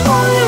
聞こえ